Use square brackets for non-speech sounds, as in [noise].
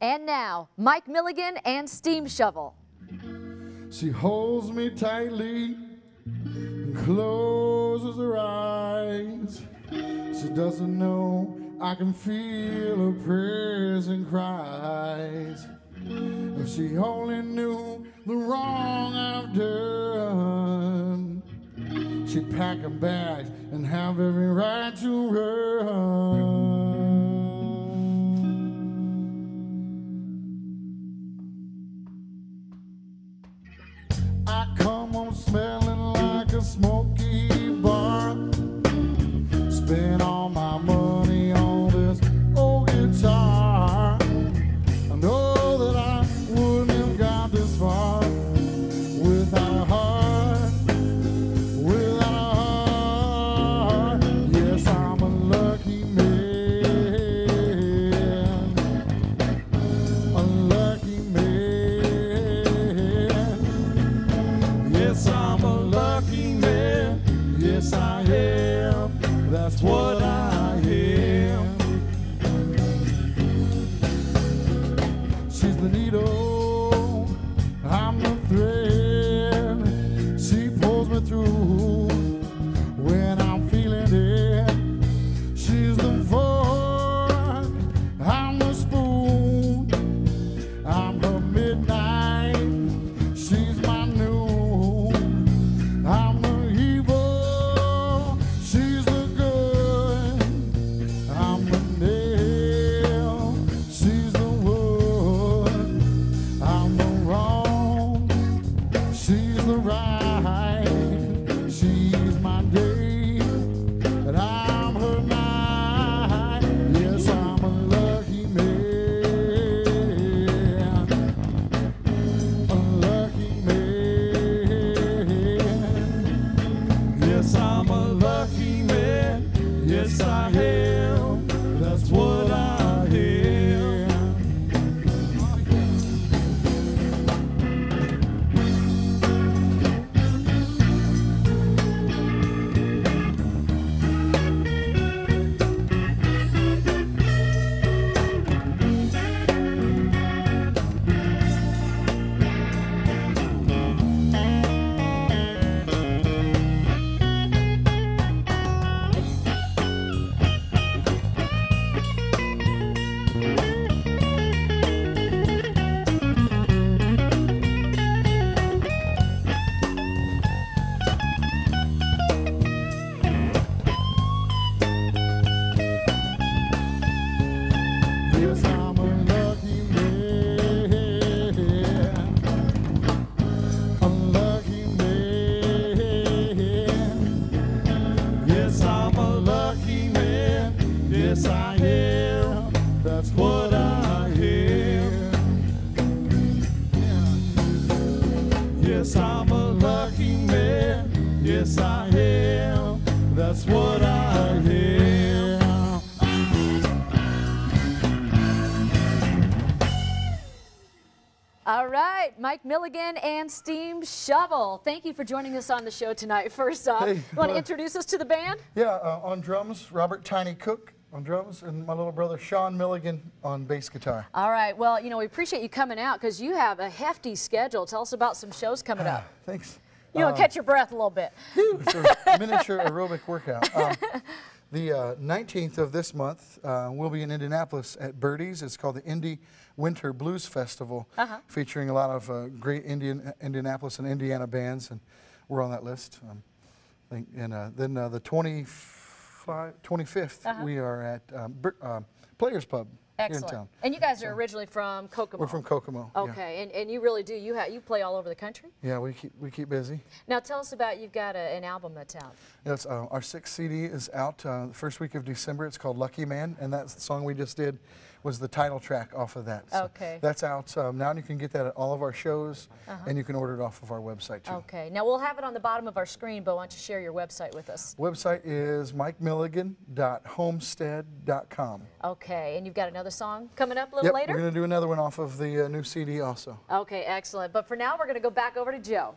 And now, Mike Milligan and Steam Shovel. She holds me tightly and closes her eyes. She doesn't know I can feel her prayers and cries. If she only knew the wrong I've done, she'd pack her bags and have every right to run. Yes, I'm a lucky man. Yes, I am. Yes, I am. That's what I am. Yes, I'm a lucky man. Yes, I am. That's what I am. All right, Mike Milligan and Steam Shovel. Thank you for joining us on the show tonight. First off, Hey, you want to uh, introduce us to the band? Yeah, uh, on drums, Robert Tiny Cook on drums, and my little brother Sean Milligan on bass guitar. All right, well, you know, we appreciate you coming out because you have a hefty schedule. Tell us about some shows coming up. [sighs] Thanks. You know, Uh, catch your breath a little bit. It's a [laughs] miniature aerobic workout. Um, [laughs] the uh, 19th of this month, uh, we'll be in Indianapolis at Birdie's. It's called the Indy Winter Blues Festival, Uh-huh. featuring a lot of uh, great Indian, Indianapolis and Indiana bands, and we're on that list. Um, and uh, then uh, the 25, 25th, Uh-huh. we are at um, uh, Players Pub here in Excellent. town. And you guys are originally from Kokomo. We're from Kokomo. yeah. Okay, and, and you really do. You ha- you play all over the country. Yeah, we keep we keep busy. Now tell us about you've got a, an album that's out. Yes, uh, our sixth CD is out uh, the first week of December. It's called Lucky Man, and that's the song we just did was the title track off of that. So Okay. That's out um, now, and you can get that at all of our shows, and you can order it off of our website too. Okay, now we'll have it on the bottom of our screen, but why don't you share your website with us? Website is mikemilligan.homestead.com. Okay, and you've got another song coming up a little Yep, later? we're going to do another one off of the uh, new CD also. Okay, excellent. But for now, we're going to go back over to Joe.